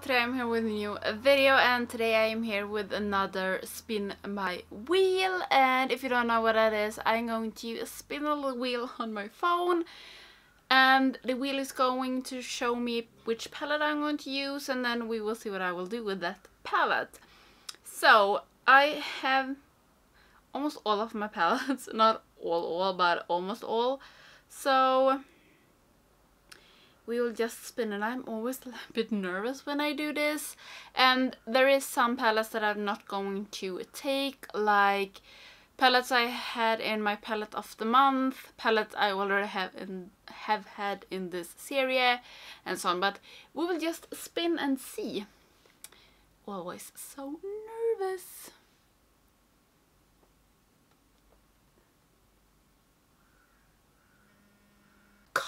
today I'm here with a new video and today I am here with another spin my wheel and if you don't know what that is I'm going to spin a little wheel on my phone and the wheel is going to show me which palette I'm going to use and then we will see what I will do with that palette. So I have almost all of my palettes, not all all but almost all. So we will just spin and I'm always a bit nervous when I do this and there is some palettes that I'm not going to take like palettes I had in my palette of the month, palettes I already have in have had in this series and so on but we will just spin and see. Always so nervous.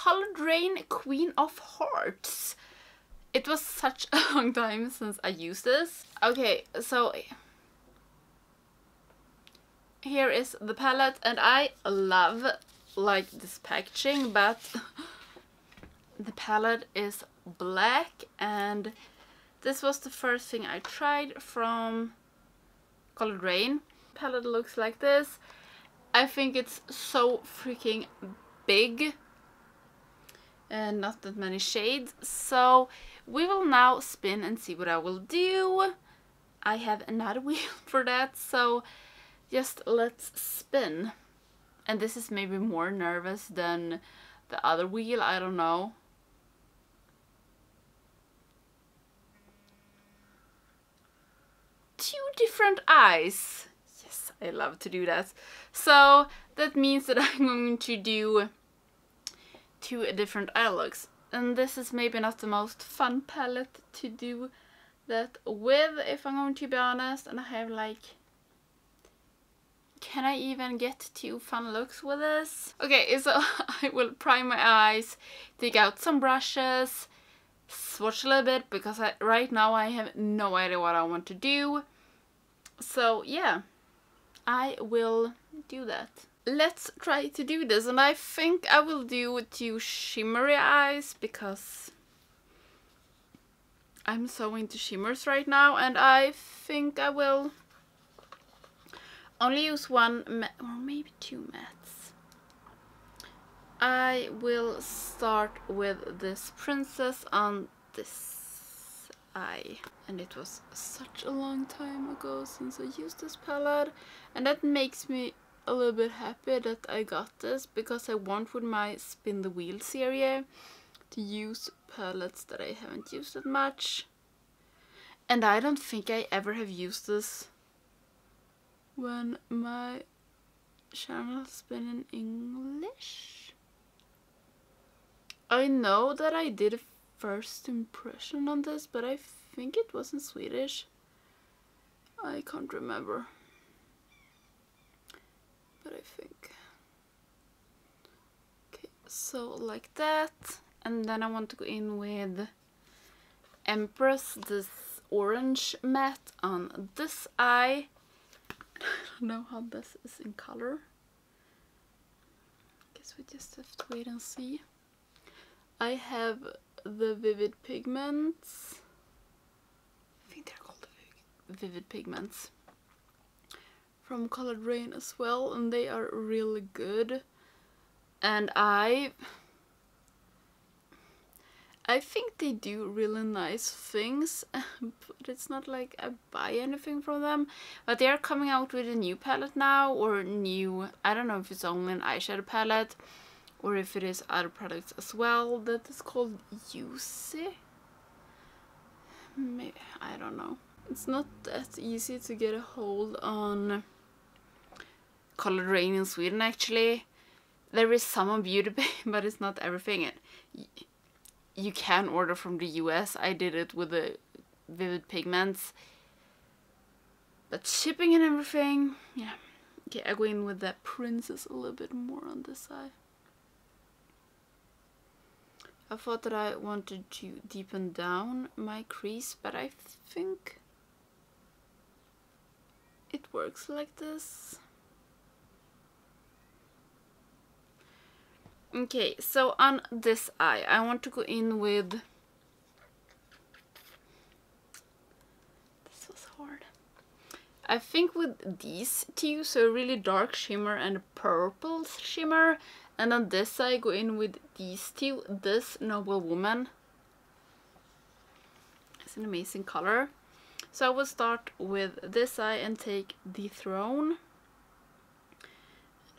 Coloured Raine Queen of Hearts. It was such a long time since I used this. Okay, so here is the palette and I love like this packaging but the palette is black and this was the first thing I tried from Coloured Raine. Palette looks like this. I think it's so freaking big and not that many shades. So we will now spin and see what I will do. I have another wheel for that, so just let's spin. And this is maybe more nervous than the other wheel, I don't know. Two different eyes. Yes, I love to do that. So that means that I'm going to do two different eye looks. And this is maybe not the most fun palette to do that with, if I'm going to be honest. And I have like... Can I even get two fun looks with this? Okay, so I will prime my eyes, take out some brushes, swatch a little bit because I, right now I have no idea what I want to do. So yeah, I will do that let's try to do this and I think I will do two shimmery eyes because I'm so into shimmers right now and I think I will only use one or maybe two mattes. I will start with this princess on this eye and it was such a long time ago since I used this palette and that makes me a little bit happy that I got this because I want with my spin the wheel series to use palettes that I haven't used that much and I don't think I ever have used this when my channel has been in English. I know that I did a first impression on this but I think it was in Swedish. I can't remember but I think okay so like that and then I want to go in with Empress this orange matte on this eye. I don't know how this is in color. Guess we just have to wait and see. I have the Vivid Pigments. I think they're called Vivid Pigments from Coloured Raine as well and they are really good. And I I think they do really nice things but it's not like I buy anything from them. But they are coming out with a new palette now or new I don't know if it's only an eyeshadow palette or if it is other products as well. That is called Yusi Maybe, I don't know. It's not that easy to get a hold on Coloured Raine in Sweden actually. There is some on Beauty Bay, but it's not everything. And you can order from the US. I did it with the Vivid Pigments. But shipping and everything, yeah. Okay, I go in with that Princess a little bit more on this side. I thought that I wanted to deepen down my crease, but I think it works like this. Okay, so on this eye, I want to go in with This was hard. I think with these two, so really dark shimmer and purple shimmer, and on this I go in with these two, this Noble Woman. It's an amazing color. So I will start with this eye and take the throne.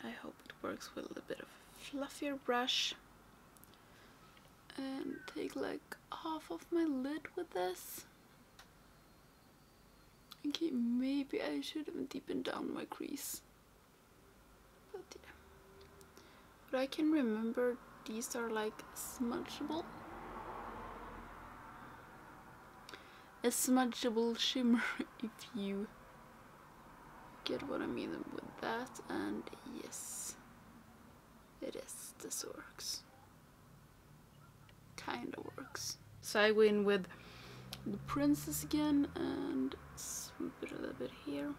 I hope it works with a little bit of fluffier brush. And take like half of my lid with this. Okay, maybe I should have deepened down my crease. But yeah. But I can remember these are like smudgeable. A smudgeable shimmer if you get what I mean with that and yes it is this works kinda works so I go in with the princess again and swoop it a little bit here.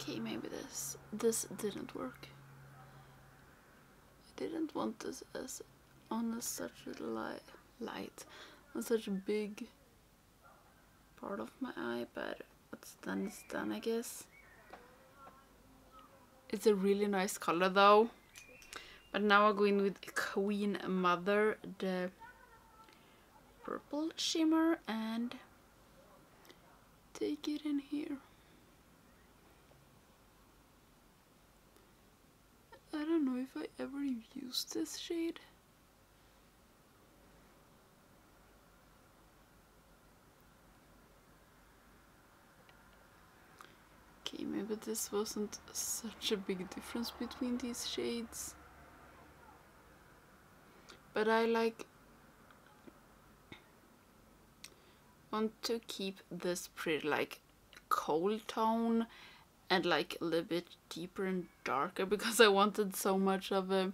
Okay, maybe this this didn't work. I didn't want this as on such a light light on such a big part of my eye, but what's done is done I guess. It's a really nice color though. But now I'll go in with Queen Mother, the purple shimmer and take it in here. I don't know if I ever used this shade. Okay, maybe this wasn't such a big difference between these shades but I like want to keep this pretty like cold tone and like a little bit deeper and darker because I wanted so much of a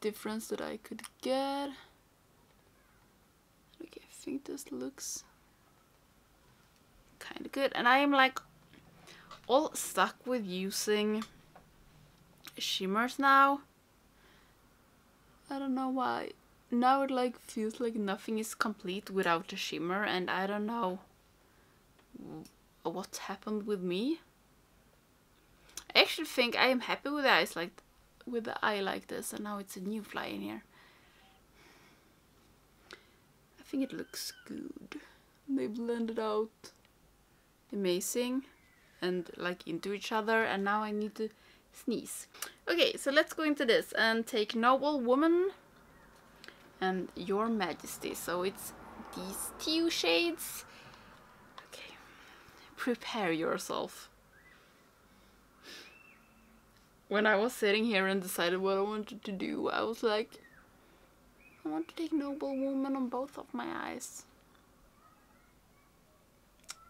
difference that I could get. Okay, I think this looks kind of good and I am like all stuck with using shimmers now I don't know why. Now it like feels like nothing is complete without a shimmer and I don't know what happened with me. I actually think I am happy with the eyes like with the eye like this and now it's a new fly in here. I think it looks good. They blended out amazing and like into each other and now I need to sneeze. Okay, so let's go into this and take Noble Woman and Your Majesty. So it's these two shades. Okay, prepare yourself. When I was sitting here and decided what I wanted to do, I was like, I want to take Noble Woman on both of my eyes.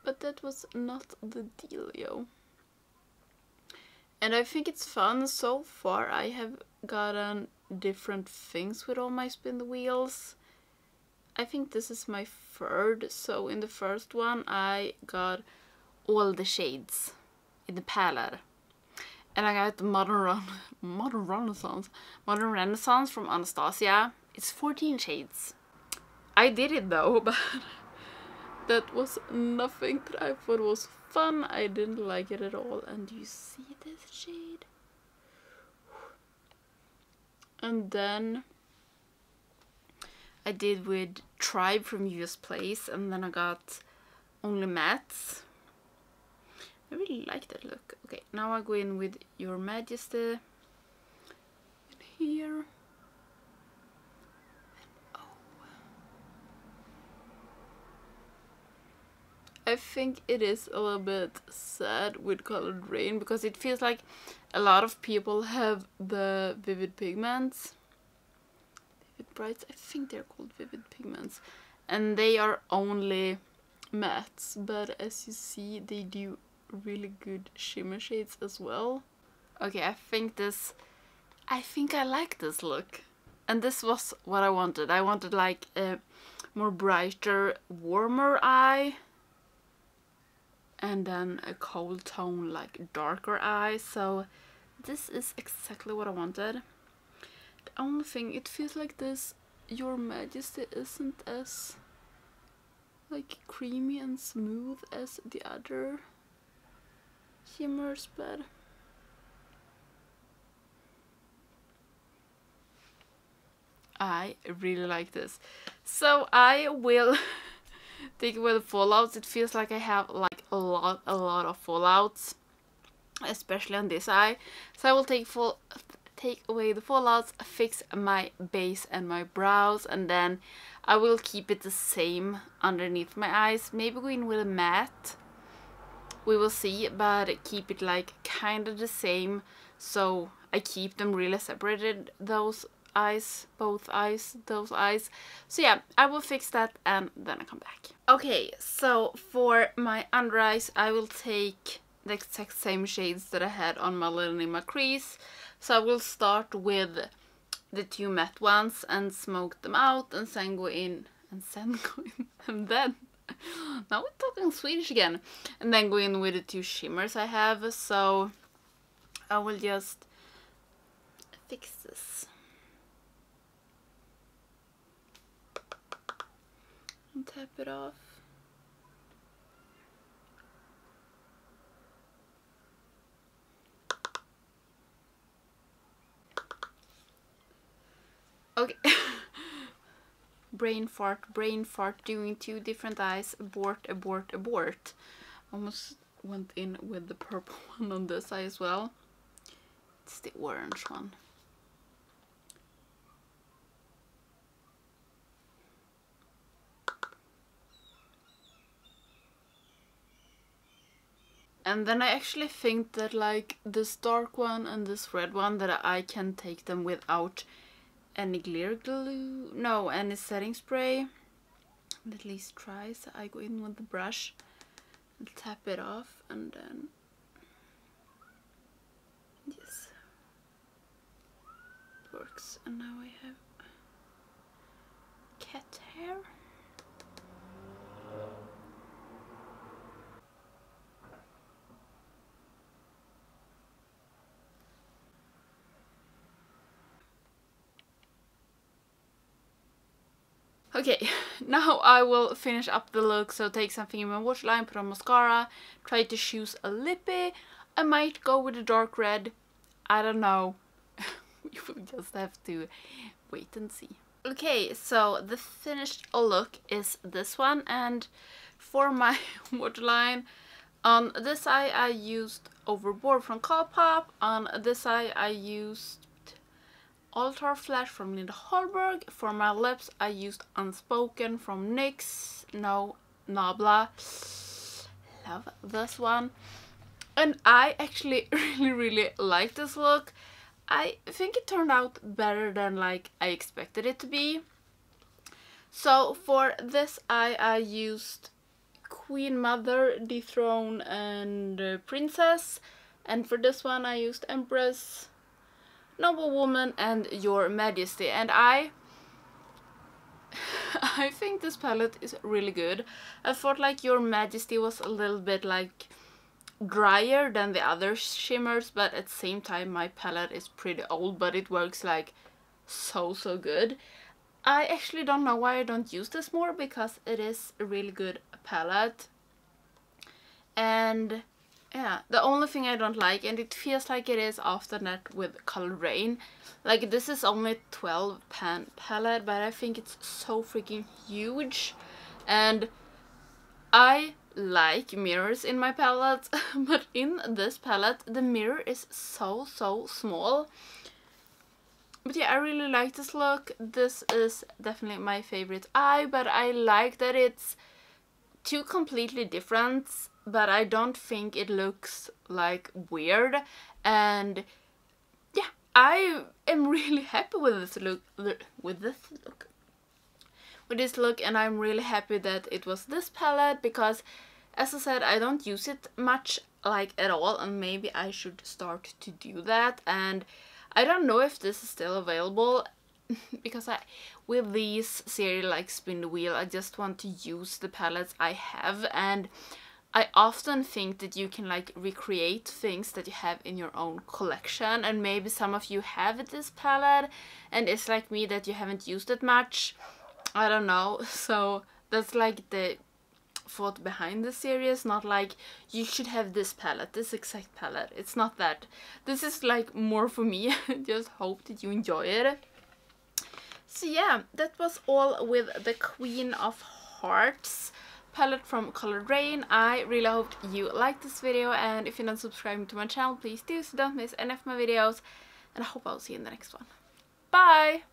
But that was not the deal, yo. And I think it's fun. So far I have gotten different things with all my spin the wheels. I think this is my third. So in the first one I got all the shades in the palette. And I got the Modern, Modern Renaissance. Modern Renaissance from Anastasia. It's 14 shades. I did it though, but that was nothing that I thought was fun. I didn't like it at all. And you see this shade? And then I did with Tribe from Juvia's Place and then I got Only Mats. I really like that look. Okay, now I go in with Your Majesty in here. I think it is a little bit sad with Coloured Raine because it feels like a lot of people have the vivid pigments. Vivid brights, I think they're called vivid pigments. And they are only mattes, but as you see they do really good shimmer shades as well. Okay, I think this, I think I like this look. And this was what I wanted. I wanted like a more brighter, warmer eye and then a cold tone like darker eye so this is exactly what I wanted the only thing it feels like this Your Majesty isn't as like creamy and smooth as the other shimmers, but I really like this. So I will take away the fallouts. It feels like I have like a lot, a lot of fallouts, especially on this eye. So I will take full, take away the fallouts, fix my base and my brows, and then I will keep it the same underneath my eyes. Maybe go in with a matte. We will see, but keep it like kind of the same. So I keep them really separated, those eyes, both eyes, those eyes. So yeah, I will fix that and then I come back. Okay, so for my under eyes, I will take the exact same shades that I had on my little Nima crease. So I will start with the two matte ones and smoke them out and then go in and then go in and then now we're talking Swedish again and then go in with the two shimmers I have so I will just fix this and tap it off Okay. brain fart, brain fart, doing two different eyes, abort, abort, abort. Almost went in with the purple one on this eye as well. It's the orange one. And then I actually think that like this dark one and this red one that I can take them without any clear glue, no, any setting spray. At least try, so I go in with the brush and tap it off and then, yes, works. And now I have cat hair. Okay, now I will finish up the look, so take something in my waterline, put on mascara, try to choose a lippy. I might go with a dark red, I don't know. you will just have to wait and see. Okay, so the finished look is this one, and for my waterline, on this eye I used Overboard from Colourpop, on this eye I used Altair Flash from Linda Hallberg. For my lips, I used Unspoken from NYX. No, Nabla. Love this one. And I actually really, really like this look. I think it turned out better than like I expected it to be. So for this eye, I used Queen Mother, Dethrone and uh, Princess. And for this one, I used Empress, noble woman and your majesty and I I think this palette is really good. I thought like your majesty was a little bit like drier than the other shimmers but at the same time my palette is pretty old but it works like so so good. I actually don't know why I don't use this more because it is a really good palette and yeah, the only thing I don't like, and it feels like it is after that with Color Rain, like this is only 12 pan palette, but I think it's so freaking huge. And I like mirrors in my palette, but in this palette, the mirror is so, so small. But yeah, I really like this look. This is definitely my favorite eye, but I like that it's two completely different but I don't think it looks like weird. And yeah I am really happy with this look with this look. With this look and I'm really happy that it was this palette because as I said I don't use it much like at all and maybe I should start to do that. And I don't know if this is still available because I with these series like spin the wheel I just want to use the palettes I have. And I often think that you can like recreate things that you have in your own collection and maybe some of you have this palette and it's like me that you haven't used it much. I don't know. So that's like the thought behind the series not like you should have this palette this exact palette. It's not that. This is like more for me. Just hope that you enjoy it. So yeah that was all with the queen of hearts palette from Coloured Raine. I really hope you liked this video and if you're not subscribing to my channel please do so don't miss any of my videos and I hope I'll see you in the next one. Bye!